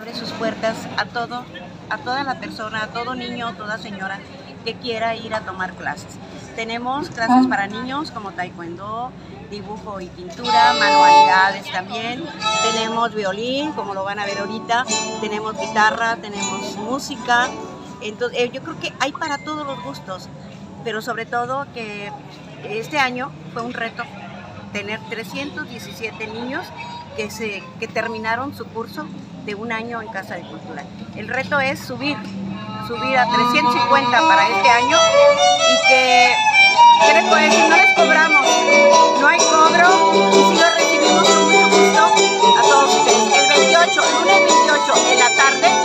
abre sus puertas a todo, a toda la persona, a todo niño, toda señora que quiera ir a tomar clases. Tenemos clases para niños como taekwondo, dibujo y pintura, manualidades también. Tenemos violín, como lo van a ver ahorita. Tenemos guitarra, tenemos música. Entonces, eh, yo creo que hay para todos los gustos, pero sobre todo que este año fue un reto tener 317 niños que, se, que terminaron su curso de un año en Casa de Cultura. El reto es subir, subir a 350 para este año y que, ¿qué les puedo? No les cobramos, no hay cobro y si lo recibimos con mucho gusto a todos ustedes. El 28, lunes 28 en la tarde